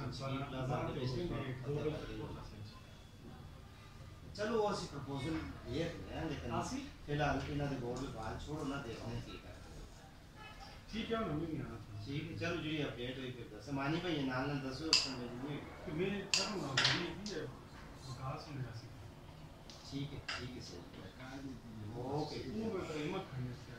हाँ, चलो वो ऐसी प्रपोजल भेज रहे हैं लेकिन हाँ, फ़िलहाल इन्हें गोल बाल छोड़ो ना देखने की कर ठीक है। मम्मी यहाँ ठीक है चलो जी अपडेट हुई फिर दस। मानी भाई नाल नाल दसो उसमें भेजूँगी तो मैं करूँगा ये भी है विकास में ऐसे ठीक है ठीक है सर। ओके वो तो हिम्मत खड़ने से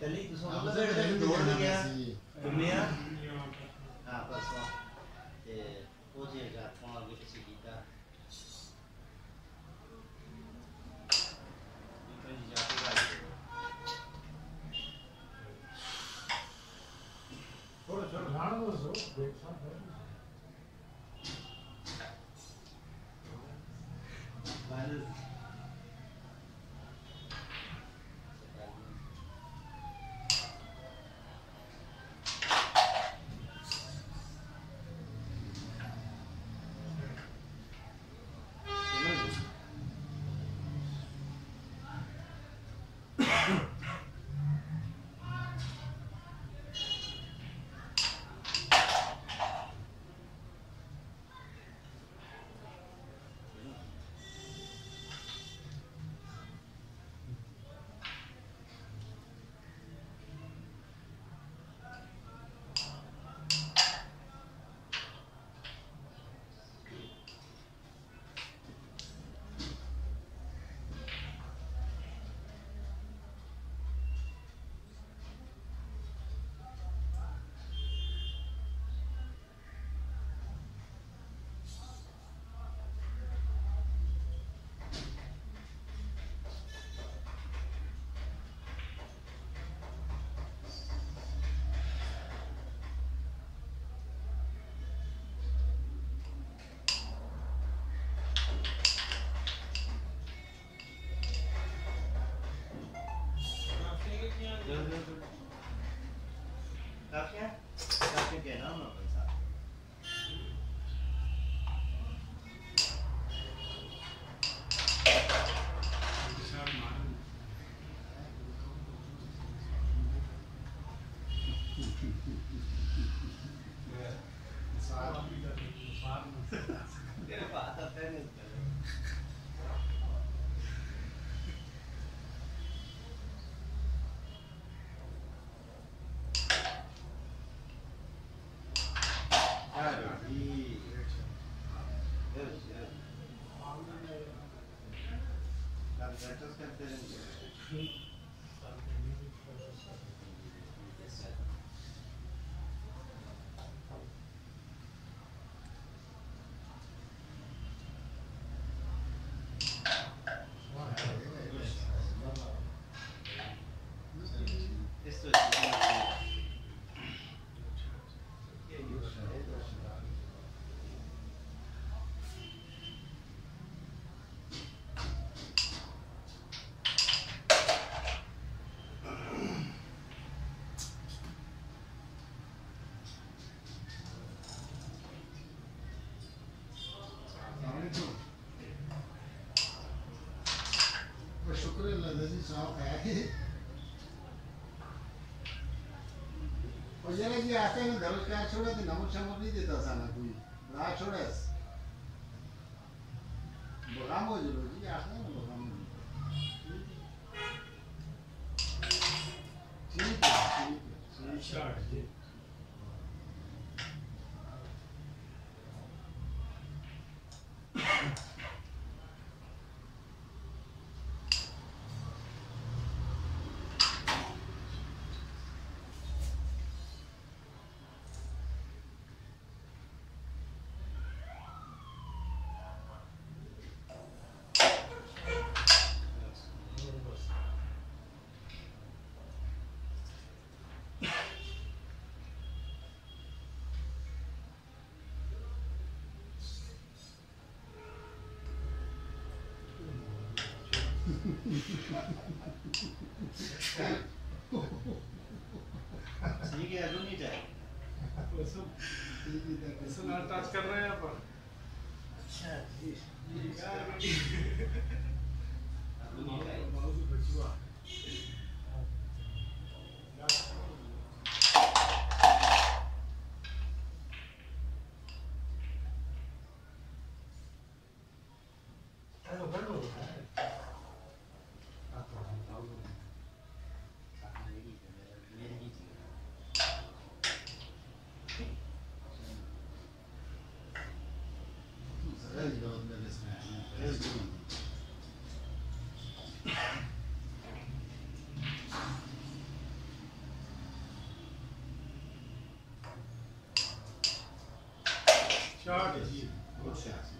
पहले ही दूसरा मतलब रोड गया Darf ich? Gerne auch noch was? create और ये ना जी आते हैं ना दररोज क्या छोड़े थे नमक शमक नहीं देता साला कोई रात छोड़े बगाम हो जो जी आते हैं ना बगाम हो ठीक है ठीक है स्टार्ट जी ठीक है अजून नहीं जाए सब सब टच कर रहे हैं आप अच्छा जी यार अजून नहीं जाए स्टार्ट जी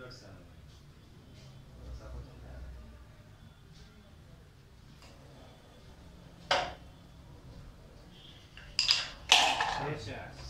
आउटडोर से आना भाई ऐसा कुछ नहीं है छह चार इसके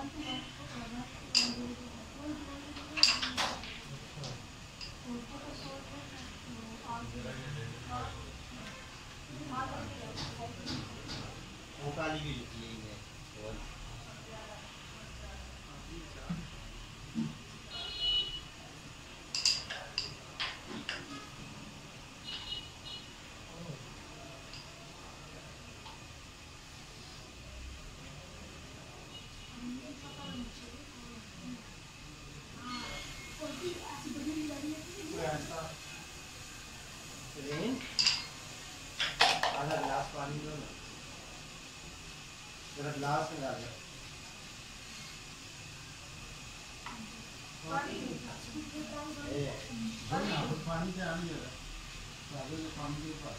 one thing. पानी से आने पानी के पास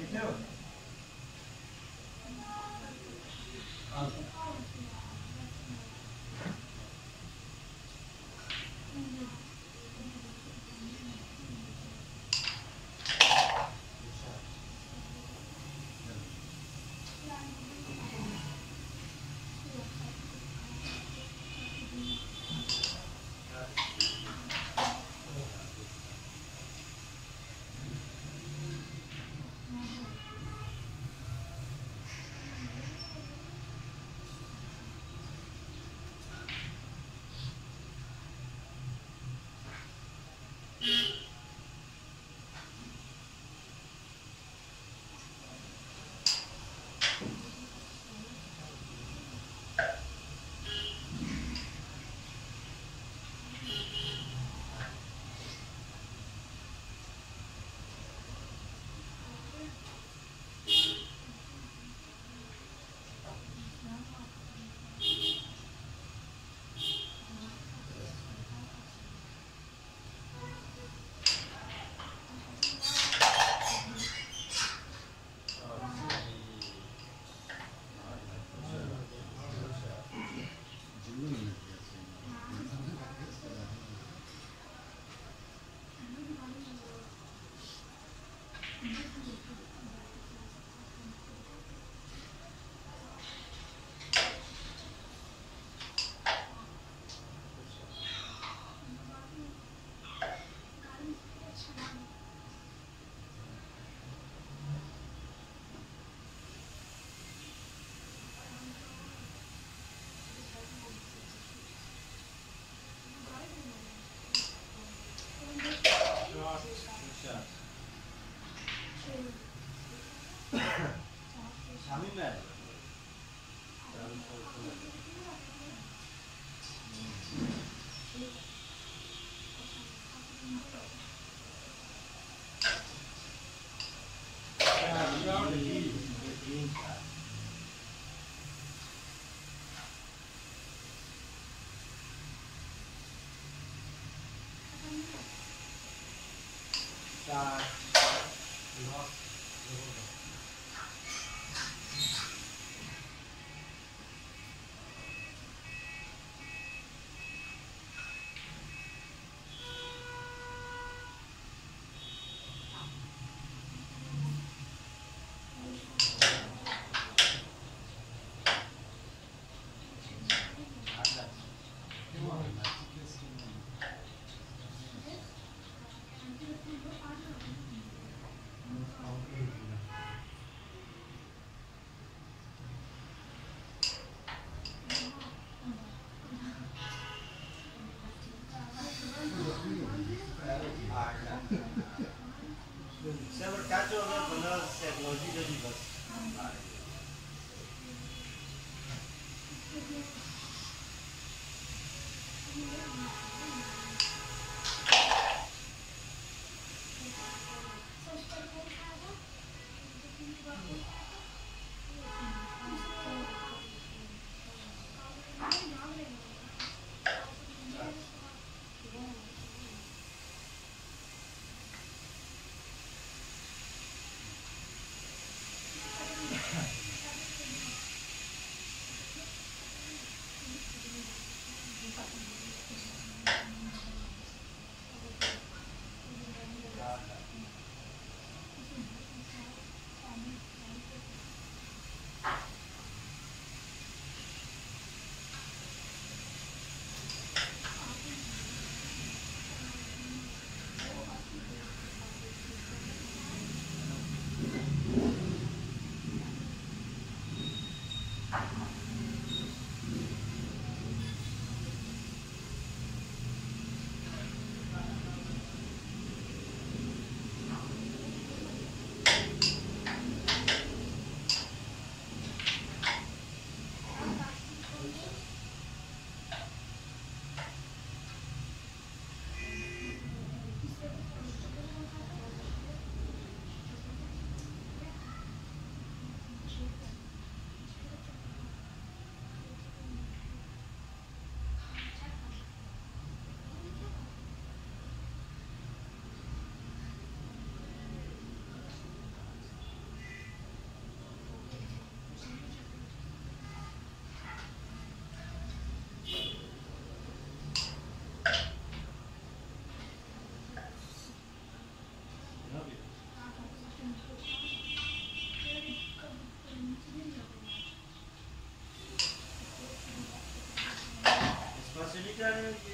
you do it. Thank you. Să urcați-o în până se logică Christians